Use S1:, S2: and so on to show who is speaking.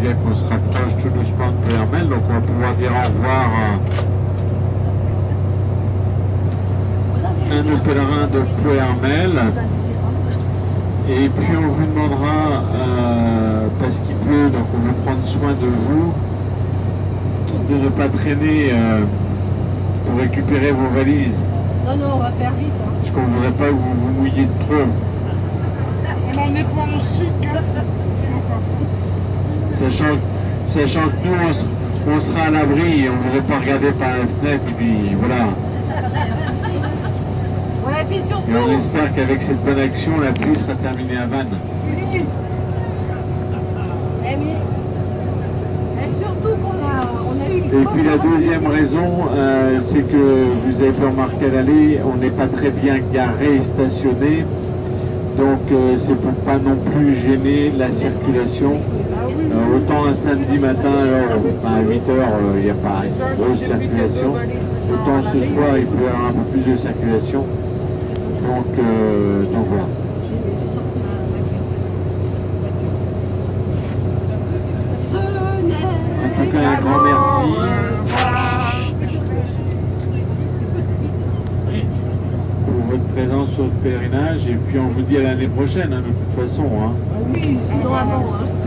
S1: dire qu'on se rapproche tout doucement de Plouermel, donc on va pouvoir dire au revoir à, nos pèlerins de Plouermel. Et puis on vous demandera, euh, parce qu'il pleut, donc on veut prendre soin de vous, de ne pas traîner euh, pour récupérer vos valises.
S2: Non, non, on va faire vite. Hein.
S1: Parce qu'on ne voudrait pas que vous vous mouilliez de trop.
S3: On en est pas au.
S1: Sachant, sachant que nous, on, se- on sera à l'abri, on ne voudrait pas regarder par la fenêtre, et puis voilà.
S2: Ouais, et puis surtout,
S1: Et on espère qu'avec cette bonne action, la pluie sera terminée à Vannes.
S2: eh, et surtout qu'on a, on a eu
S1: Et puis la deuxième raison, euh, c'est que vous avez pu remarquer à l'aller, on n'est pas très bien garé et stationné. Euh, c'est pour pas non plus gêner la circulation. Euh, autant un samedi matin, alors, à 8 heures, euh, il n'y a pas une grosse circulation. Autant ce soir, il peut y avoir un peu plus de circulation. Donc, euh, donc voilà. En tout cas, un grand votre présence au pèlerinage. Et puis on vous dit à l'année prochaine, hein, de toute façon. hein.
S2: Oui. Hein.